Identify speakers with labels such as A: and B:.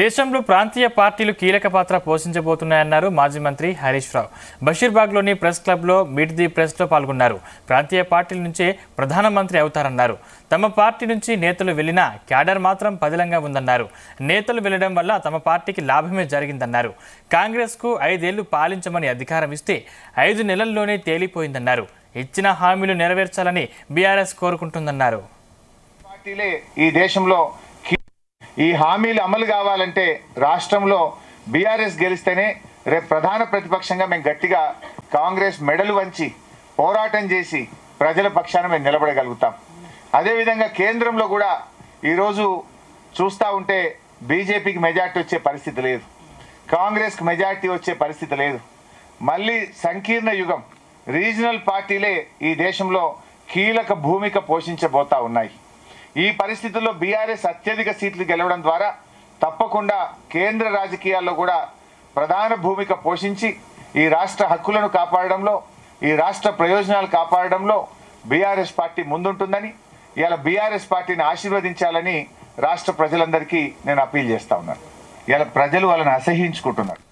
A: దేశంలో ప్రాంతీయ పార్టీలు కీలక పాత్ర పోషించబోతున్నాయన్నారు మాజీ మంత్రి హరీష్ రావు. బషీర్బాగ్లోని ప్రెస్ క్లబ్లో మీట్ ది ప్రెస్లో పాల్గొన్నారు. ప్రాంతీయ పార్టీల నుంచే ప్రధానమంత్రి అవుతారన్నారు. తమ పార్టీ నుంచి నేతలు వెళ్ళినా క్యాడర్ మాత్రం పదిలంగా ఉందన్నారు. నేతలు వెళ్ళడం వల్ల తమ పార్టీకి లాభమే జరిగిందన్నారు. కాంగ్రెస్కు ఐదేళ్ళు పాలించమని అధికారం ఇస్తే ఐదు నెలల్లోనే తేలిపోయిందన్నారు. ఇచ్చిన హామీలు నెరవేర్చాలని బీఆర్ఎస్ కోరుకుంటుందన్నారు.
B: పార్టీలే ఈ దేశంలో ఈ హామీలు అమలు కావాలంటే రాష్ట్రంలో బీఆర్ఎస్ గెలిస్తేనే రేపు ప్రధాన ప్రతిపక్షంగా మేము గట్టిగా కాంగ్రెస్ మెడలు వంచి పోరాటం చేసి ప్రజల పక్షాన మేము నిలబడగలుగుతాం. అదేవిధంగా కేంద్రంలో కూడా ఈరోజు చూస్తూ ఉంటే బీజేపీకి మెజార్టీ వచ్చే పరిస్థితి లేదు. కాంగ్రెస్కి మెజార్టీ వచ్చే పరిస్థితి లేదు. మళ్ళీ సంకీర్ణ యుగం రీజనల్ పార్టీలే ఈ దేశంలో కీలక భూమిక పోషించబోతా ఉన్నాయి. ఈ పరిస్థితుల్లో బీఆర్ఎస్ అత్యధిక సీట్లు గెలవడం ద్వారా తప్పకుండా కేంద్ర రాజకీయాల్లో కూడా ప్రధాన భూమిక పోషించి ఈ రాష్ట్ర హక్కులను కాపాడడంలో ఈ రాష్ట్ర ప్రయోజనాలు కాపాడడంలో బీఆర్ఎస్ పార్టీ ముందుంటుందని ఇలా బీఆర్ఎస్ పార్టీని ఆశీర్వదించాలని రాష్ట్ర ప్రజలందరికీ నేను అప్పీల్ చేస్తా ఉన్నాను. ఇలా ప్రజలు వాళ్ళని అసహించుకుంటున్నారు